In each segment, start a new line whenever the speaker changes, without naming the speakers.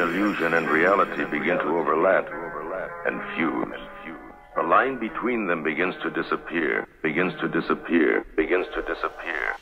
illusion and reality begin to overlap and fuse. The line between them begins to disappear, begins to disappear, begins to disappear,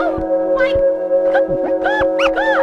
Oh my God!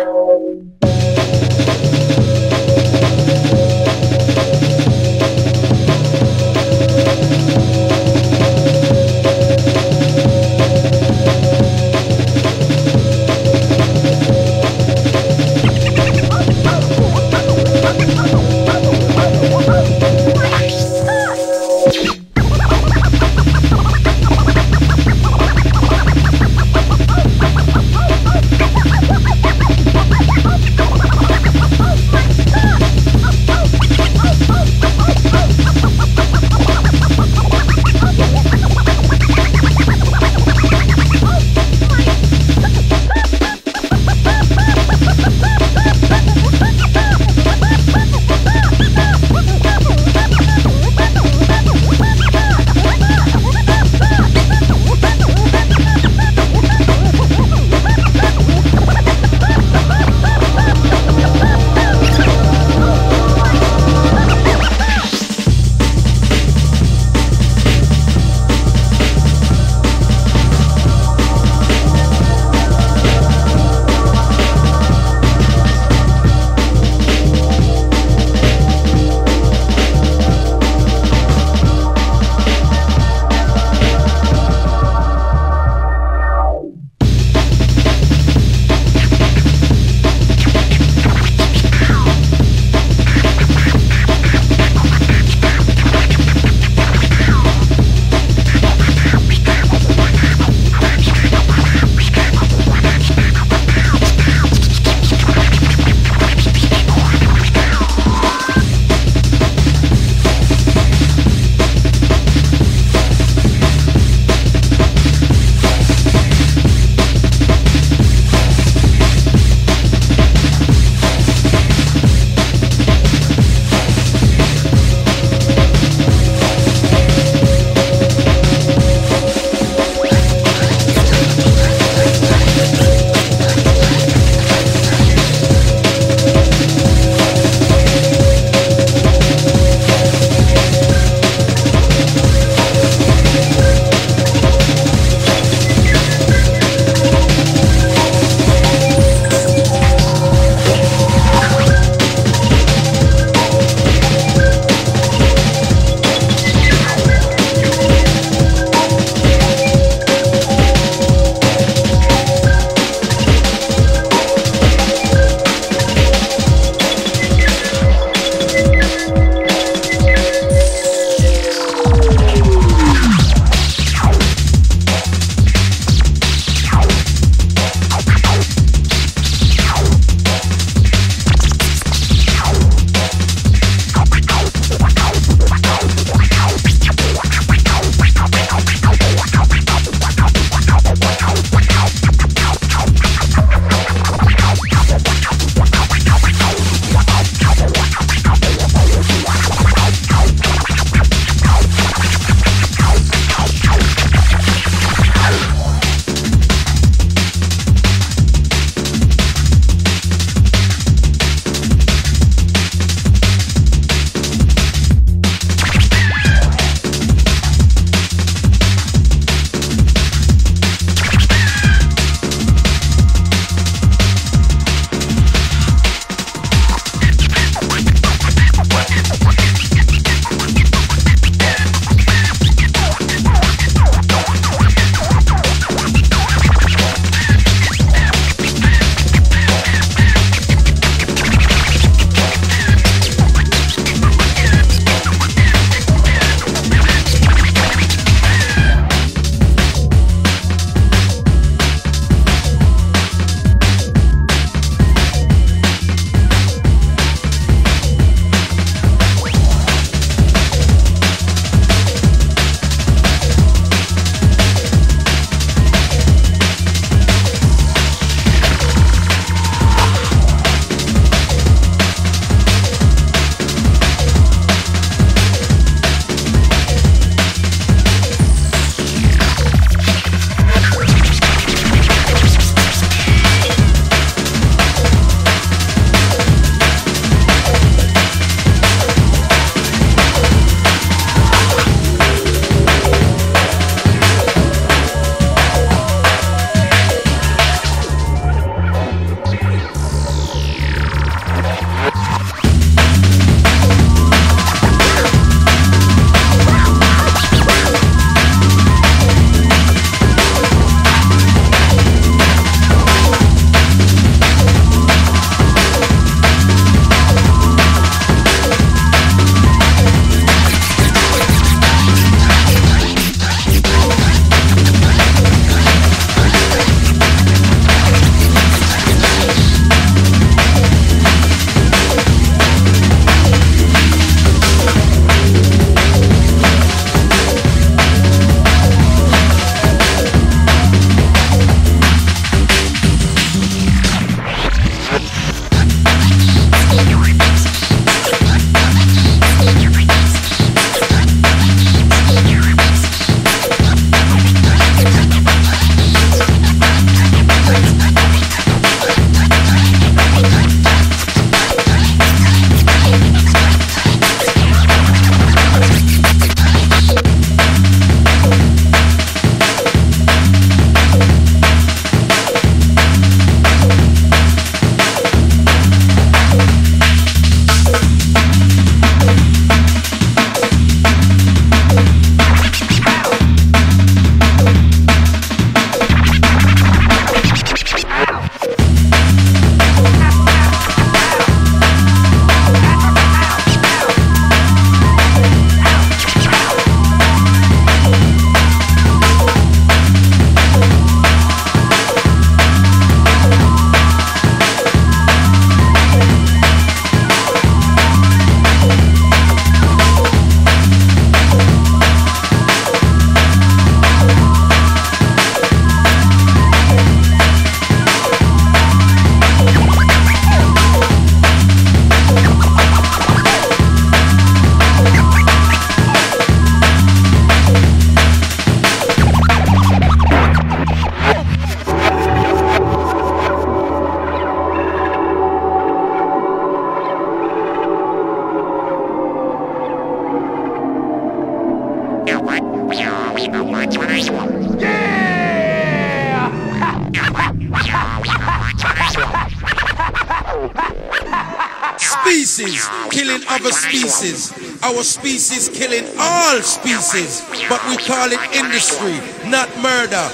Our species killing all species. But we call it industry, not murder.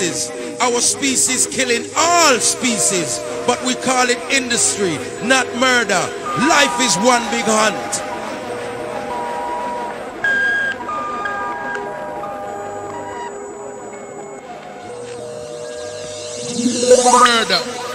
Species. Our species killing all species. But we call it industry, not murder. Life is one big hunt. Murder.